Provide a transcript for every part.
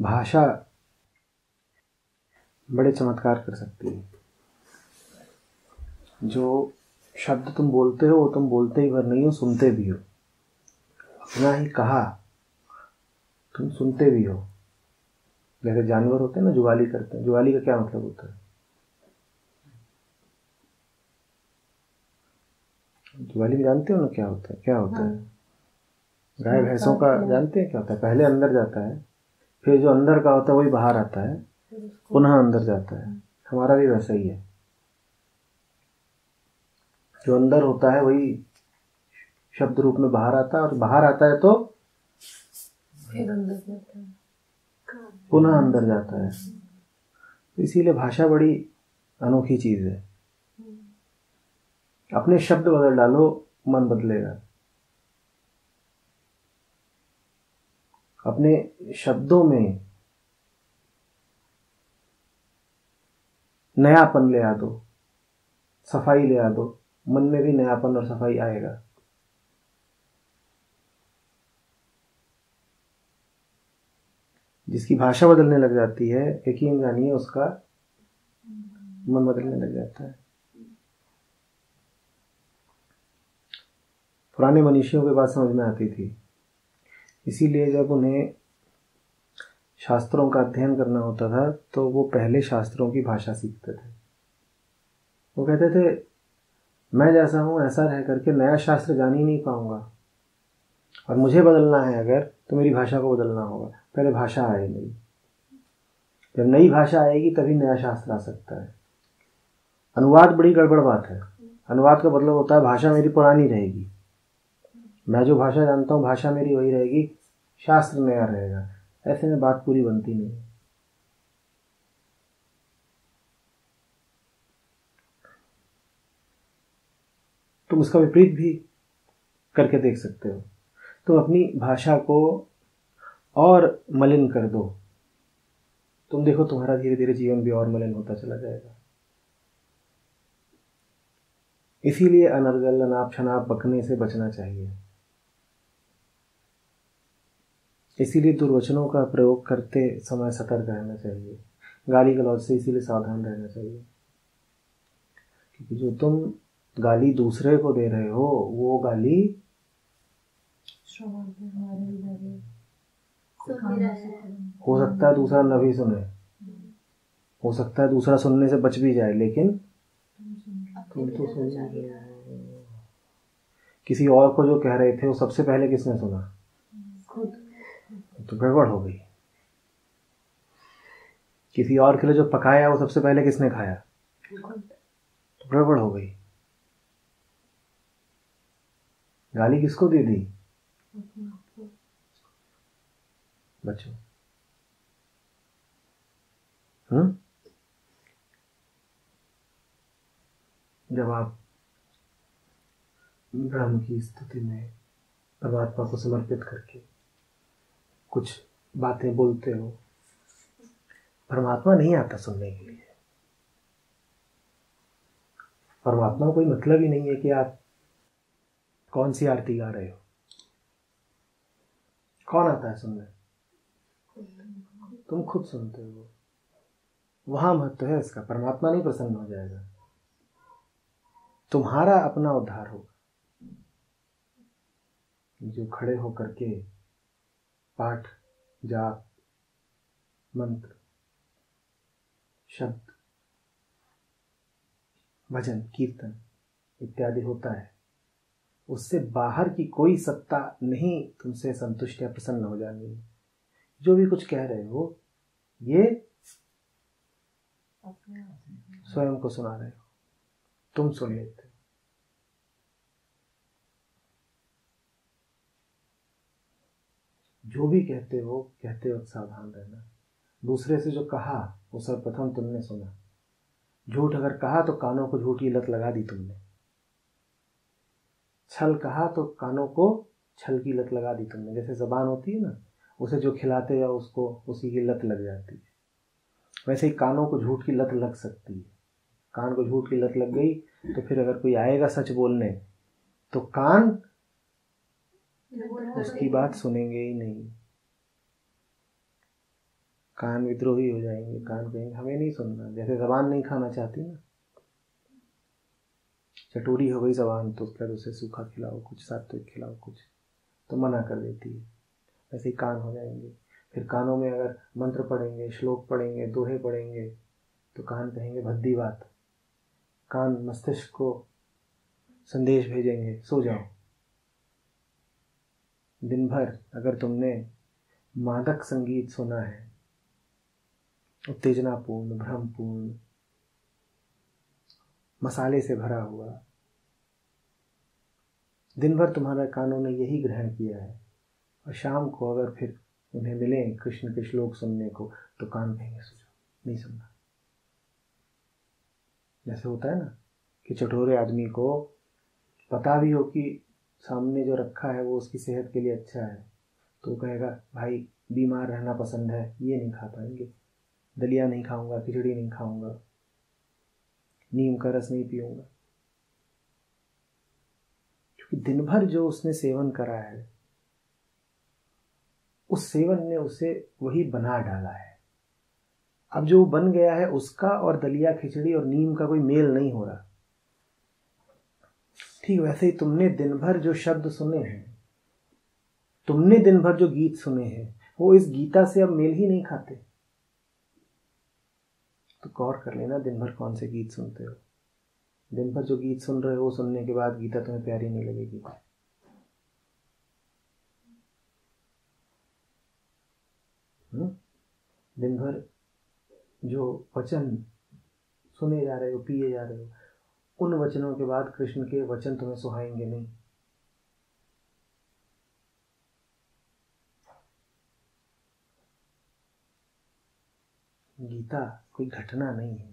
भाषा बड़े चमत्कार कर सकती है। जो शब्द तुम बोलते हो वो तुम बोलते ही भर नहीं हो सुनते भी हो। अपना ही कहा तुम सुनते भी हो। जैसे जानवर होते हैं ना जुगाली करते हैं। जुगाली का क्या मतलब होता है? जुगाली में जानते हो ना क्या होता है? क्या होता है? हाँ। गाय भैंसों का जानते हैं क्या होता है? पहले अंदर जाता है। फिर जो अंदर का होता है वही बाहर आता है। पुनः अंदर जाता है। हमारा भी वैसा ही है। जो अंदर होता है वही शब्द रूप में बाहर आता है और बाहर आता है तो फिर अंदर जाता पुनः अंदर जाता है। तो इसीलिए भाषा बड़ी अनोखी चीज़ है। अपने शब्द बदल डालो मन बदलेगा। अपने शब्दों में नयापन ले आ दो, सफ़ाई ले आ दो, मन में भी नयापन और सफ़ाई आएगा। जिसकी भाषा बदलने लग जाती है, एक यकीन जानिए उसका मन बदलने लग जाता है। पुराने मनुष्यों के बात समझ में आती थी। इसीलिए जब उन्हें शास्त्रों का अध्ययन करना होता था तो वो पहले शास्त्रों की भाषा सीखते थे। वो कहते थे, मैं जैसा हूँ, ऐसा रह करके नया शास्त्र जान ही नहीं पाऊँगा। और मुझे बदलना है अगर तो मेरी भाषा को बदलना होगा। पहले भाषा आए नहीं जब नई भाषा आएगी, तभी नया शास्त्र आ सकता है। अनुवाद बड़ी गड़बड़ बात है। अनुवाद का मतलब होता है, भाषा मेरी पुरानी रहेगी। मैं जो भाषा जानता हूँ, भाषा मेरी वही रहेगी। शास्त्र नया रहेगा। ऐसे में बात पूरी बनती नहीं। तुम उसका विपरीत भी करके देख सकते हो। तुम अपनी भाषा को और मलिन कर दो। तुम देखो तुम्हारा धीरे धीरे जीवन भी और मलिन होता चला जाएगा। इसीलिए अनर्गल अनाप शनाप बकने से बचना चाहिए। इसीलिए दुर्वचनों का प्रयोग करते समय सतर्क रहना चाहिए। गाली गलौज से इसीलिए सावधान रहना चाहिए। क्योंकि जो तुम गाली दूसरे को दे रहे हो वो गाली हो सकता है दूसरा न भी सुने। हो सकता है दूसरा सुनने से बच भी जाए लेकिन तुम तो सुन किसी और को जो कह रहे थे वो सबसे पहले किसने सुना? तो गड़बड़ हो गई। किसी और के लिए जो पकाया, वो सबसे पहले किसने खाया? तो गड़बड़ हो गई। गाली किसको दे दी? बच्चों। हम्म? जब आप ब्रह्म की स्थिति में परमात्मा को समर्पित करके कुछ बातें बोलते हो। परमात्मा नहीं आता सुनने के लिए। परमात्मा कोई मतलब ही नहीं है कि आप कौन सी आरती गा रहे हो। कौन आता है सुनने? तुम खुद सुनते हो। वहाँ महत्व है इसका। परमात्मा नहीं प्रसन्न हो जाएगा। तुम्हारा अपना उद्धार होगा। जो खड़े होकर के पाठ जाप मंत्र शब्द भजन कीर्तन इत्यादि होता है। उससे बाहर की कोई सत्ता नहीं तुमसे संतुष्ट या प्रसन्न हो जानी जो भी कुछ कह रहे हो ये स्वयं को सुना रहे हो। तुम सुन लेते जो भी कहते हो, कहते वक्त सावधान रहना। दूसरे से जो कहा, वो सर्वप्रथम तुमने सुना। झूठ अगर कहा तो कानों को झूठ लत लगा दी तुमने। छल कहा तो कानों को छल की लत लगा दी तुमने। जैसे जबान होती है ना, उसे जो खिलाते या उसको, उसी की लत लग जाती है। वैसे ही कानों को झूठ की लत लग सकती है। कान को झूठ की लत लग गई तो फिर अगर कोई आएगा सच बोलने तो कान उसकी बात सुनेंगे ही नहीं। कान विद्रोही हो जाएँगे, कान कहेंगे, हमें नहीं सुनना। जैसे जबान नहीं खाना चाहती ना। चटोरी हो गई जबान तो उसके बाद उसे सूखा खिलाओ, कुछ सात्विक खिलाओ, कुछ। तो मना कर देती है। ऐसे ही कान हो जाएँगे। फिर कानों में अगर मंत्र पढ़ेंगे, श्लोक पढ़ेंगे, दोहे पढ़ेंगे तो कान कहेंगे, भद्दी बात। कान मस्तिष्क को संदेश भेजेंगे, सो जाओ। दिन भर अगर तुमने मादक संगीत सुना है, उत्तेजनापूर्ण, भ्रमपूर्ण, मसाले से भरा हुआ दिन भर तुम्हारे कानों ने यही ग्रहण किया है और शाम को अगर फिर उन्हें मिले कृष्ण के श्लोक सुनने को तो कान कहेंगे सुझो नहीं सुनना। जैसे होता है ना कि चटोरे आदमी को पता भी हो कि सामने जो रखा है वो उसकी सेहत के लिए अच्छा है। तो कहेगा, भाई, बीमार रहना पसंद है, ये नहीं खा पाएँगे। दलिया नहीं खाऊँगा, खिचड़ी नहीं खाऊँगा, नीम का रस नहीं पीऊँगा। क्योंकि दिन भर जो उसने सेवन करा है, उस सेवन ने उसे वही बना डाला है। अब जो बन गया है उसका और दलिया, खिचड़ी और नीम का कोई मेल नहीं हो रहा। ठीक वैसे ही तुमने दिन भर जो शब्द सुने हैं, तुमने दिन भर जो गीत सुने हैं, वो इस गीता से अब मेल ही नहीं खाते। तो गौर कर लेना दिन भर कौन से गीत सुनते हो? दिन भर जो गीत सुन रहे हो सुनने के बाद गीता तुम्हें प्यारी नहीं लगेगी। हम्म? दिन भर जो वचन सुने जा रहे हो, पिए जा रहे हो उन वचनों के बाद कृष्ण के वचन तुम्हें सुहाएँगे नहीं। गीता कोई घटना नहीं है।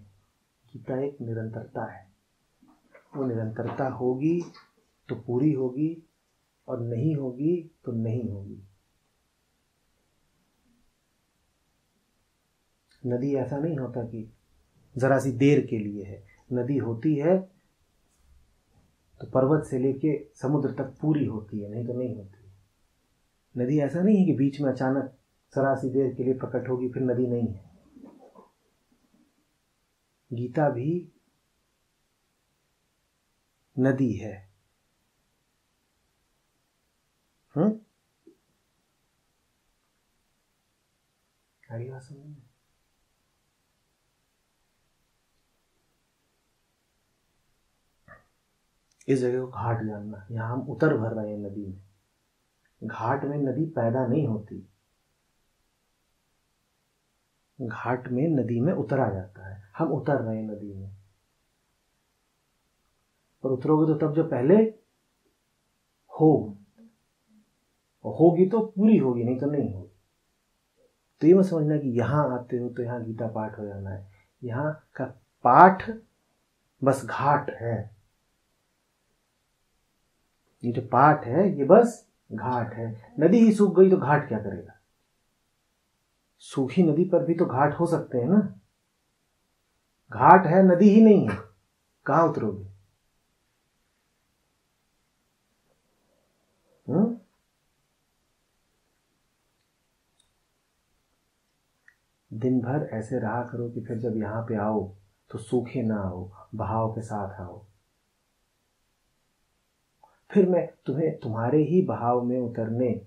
गीता एक निरंतरता है। वो निरंतरता होगी तो पूरी होगी और नहीं होगी तो नहीं होगी। नदी ऐसा नहीं होता कि जरा सी देर के लिए है। नदी होती है तो पर्वत से लेके समुद्र तक पूरी होती है, नहीं तो नहीं होती नदी ऐसा नहीं है कि बीच में अचानक सरासी देर के लिए प्रकट होगी, फिर नदी नहीं है। गीता भी नदी है। हम्म? आगे बात समझ इस जगह को घाट जानना यहाँ हम उतर भर रहे हैं नदी में। घाट में नदी पैदा नहीं होती। घाट में नदी में उतरा जाता है। हम उतर रहे हैं नदी में। पर उतरोगे तो तब जो पहले हो, होगी तो पूरी होगी, नहीं तो नहीं होगी। तो ये मत समझना कि यहाँ आते हो तो यहाँ गीता पाठ हो जाना है। यहाँ का पाठ बस घाट है। ये जो पाठ है, ये बस घाट है। नदी ही सूख गई तो घाट क्या करेगा? सूखी नदी पर भी तो घाट हो सकते हैं ना। घाट है, नदी ही नहीं है। कहाँ उतरोगे? हम्म? दिन भर ऐसे रहा करो कि फिर जब यहाँ पे आओ तो सूखे ना आओ बहाव के साथ आओ। फिर मैं तुम्हें, तुम्हारे ही भाव में उतरने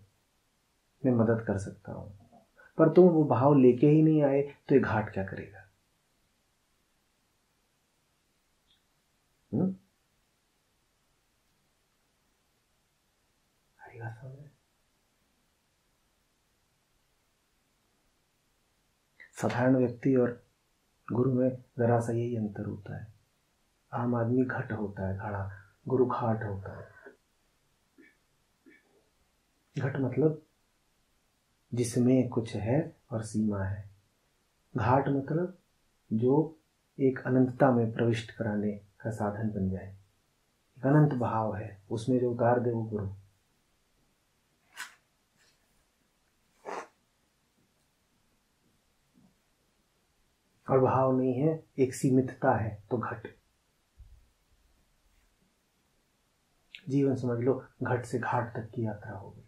में मदद कर सकता हूँ। पर तुम वो भाव लेके ही नहीं आए तो ये घाट क्या करेगा? साधारण व्यक्ति और गुरु में जरा सा यही अंतर होता है। आम आदमी घट होता है खड़ा गुरु घाट होता है। घट मतलब जिसमें कुछ है और सीमा है। घाट मतलब जो एक अनंतता में प्रविष्ट कराने का साधन बन जाए। एक अनंत भाव है, उसमें जो उतार दे वो गुरु। और भाव नहीं है, एक सीमितता है तो घट। जीवन समझ लो, घट से घाट तक की यात्रा हो गई।